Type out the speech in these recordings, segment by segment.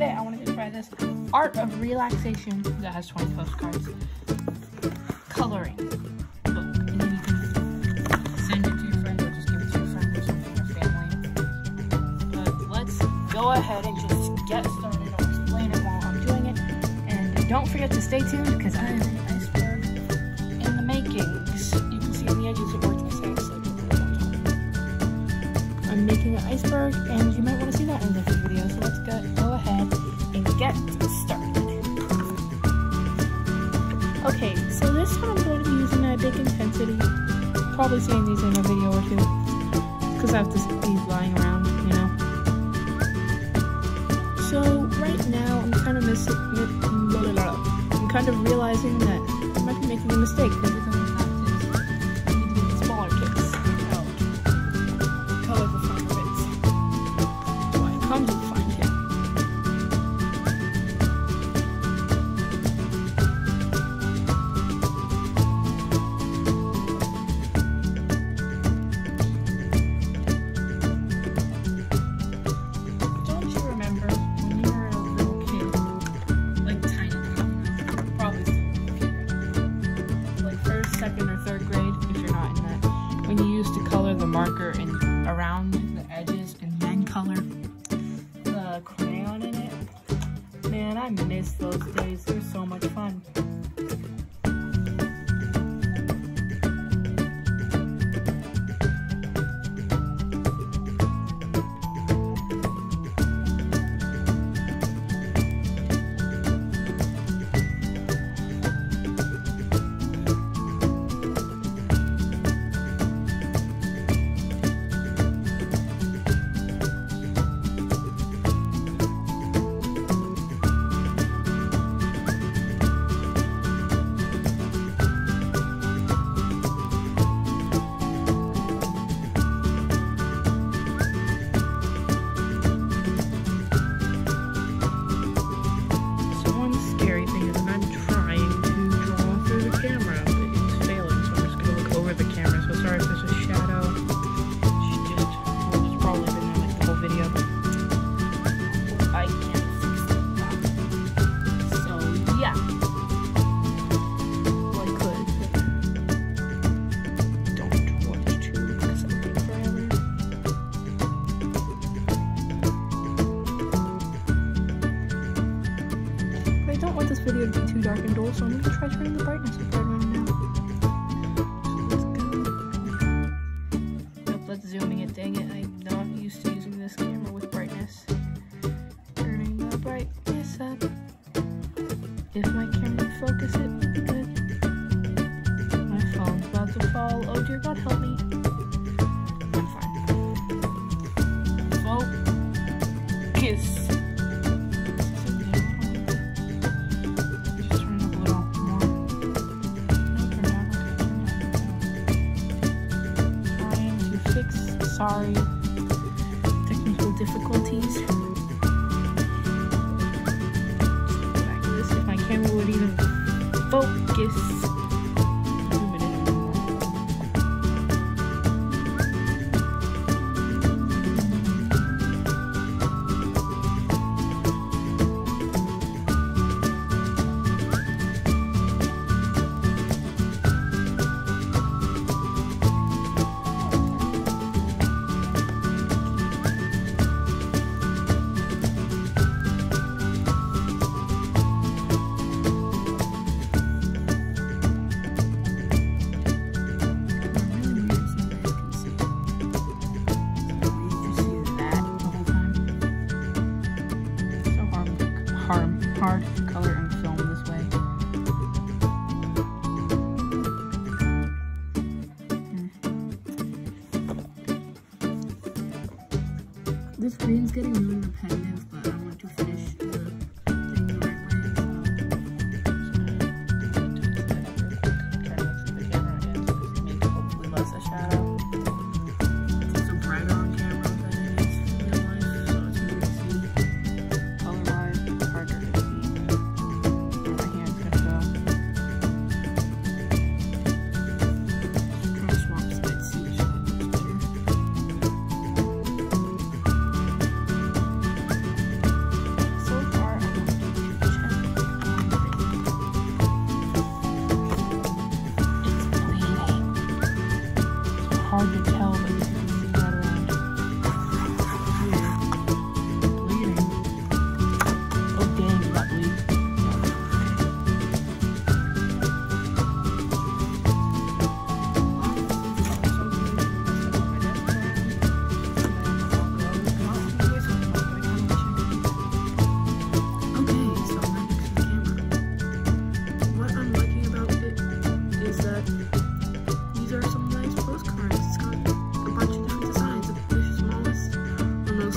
today I wanted to try this Art of Relaxation that has 20 postcards. Coloring let's go ahead and just get started. I'll explain it while I'm doing it. And don't forget to stay tuned because I am an iceberg in the making. You can see on the edges of where it's ice. I'm making an iceberg and you might want to see that in a different video. So let's get get started. Okay, so this one I'm going to be using a big intensity. Probably seeing these in a video or two. Because I have to be lying around, you know. So right now I'm kind of missing I'm kind of realizing that I might be making a mistake Bye. independence.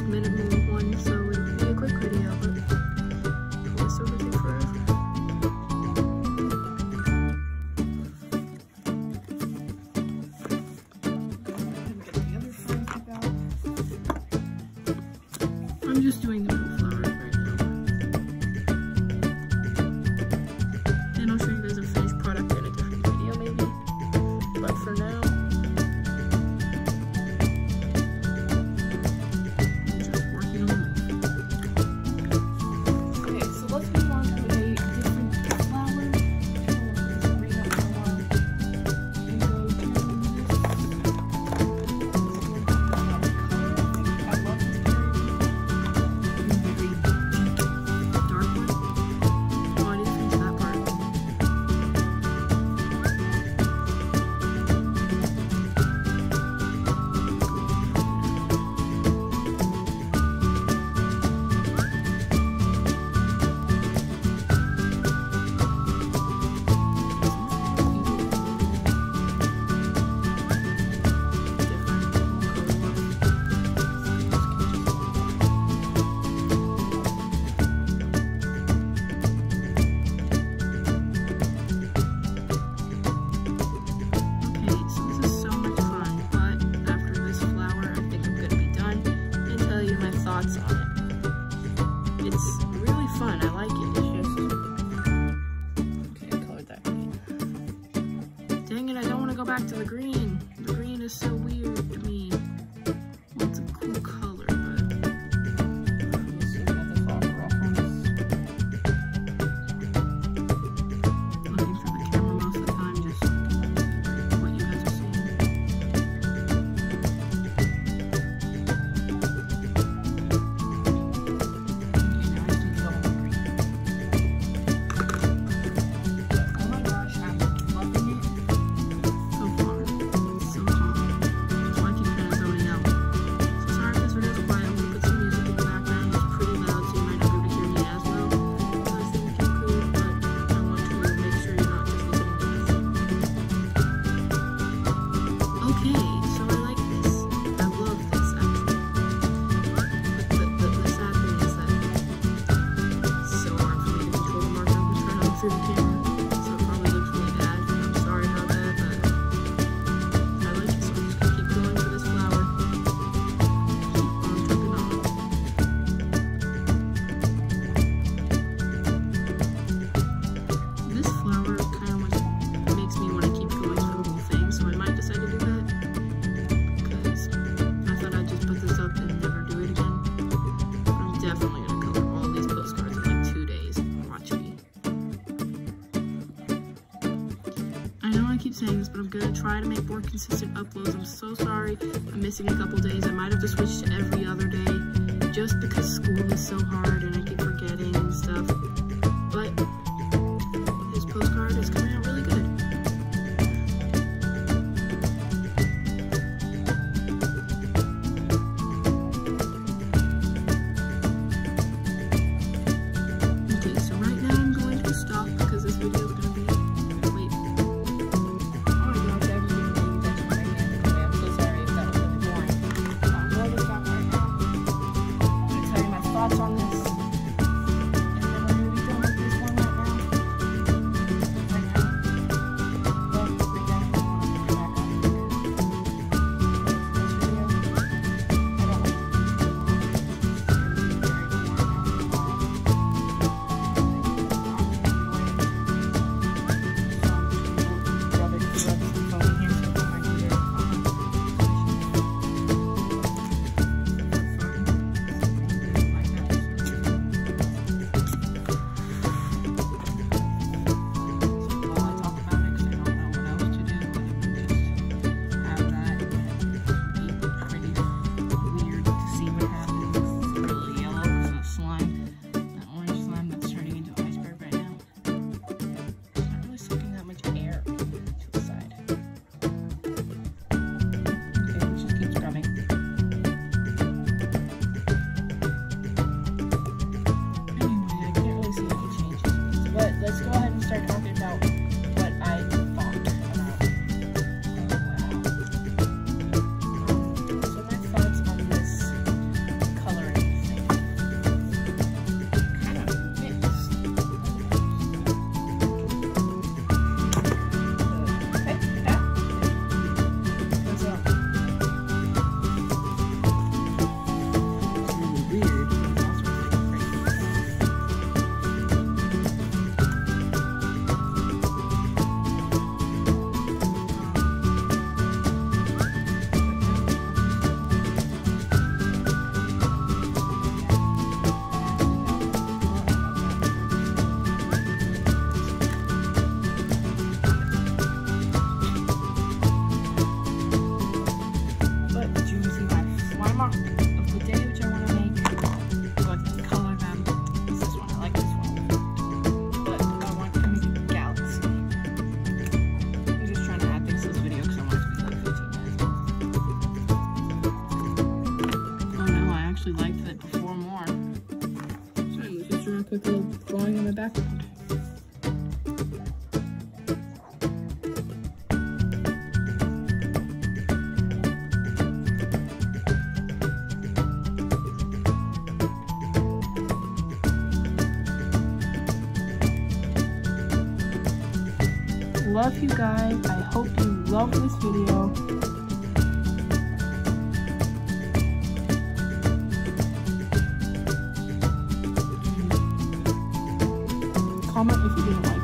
most a quick video but I'm just doing the blue right now. And I'll show you guys a finished product in a different video maybe. But for now. go back to the green. The green is so weird to me. try to make more consistent uploads. I'm so sorry I'm missing a couple days. I might have to switch to every other day just because school is so hard Love you guys. I hope you love this video. comment if you didn't like